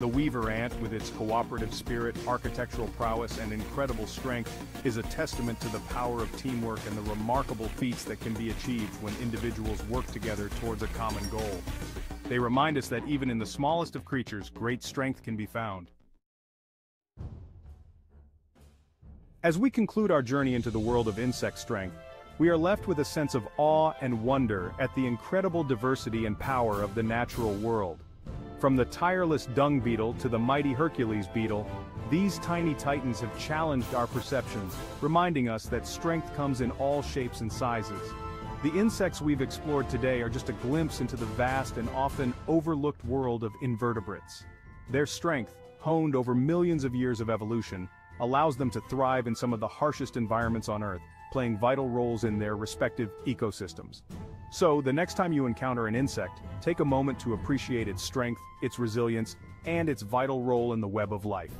The weaver ant, with its cooperative spirit, architectural prowess, and incredible strength, is a testament to the power of teamwork and the remarkable feats that can be achieved when individuals work together towards a common goal. They remind us that even in the smallest of creatures, great strength can be found. As we conclude our journey into the world of insect strength, we are left with a sense of awe and wonder at the incredible diversity and power of the natural world. From the tireless dung beetle to the mighty Hercules beetle, these tiny titans have challenged our perceptions, reminding us that strength comes in all shapes and sizes. The insects we've explored today are just a glimpse into the vast and often overlooked world of invertebrates. Their strength, honed over millions of years of evolution, allows them to thrive in some of the harshest environments on Earth, playing vital roles in their respective ecosystems. So, the next time you encounter an insect, take a moment to appreciate its strength, its resilience, and its vital role in the web of life.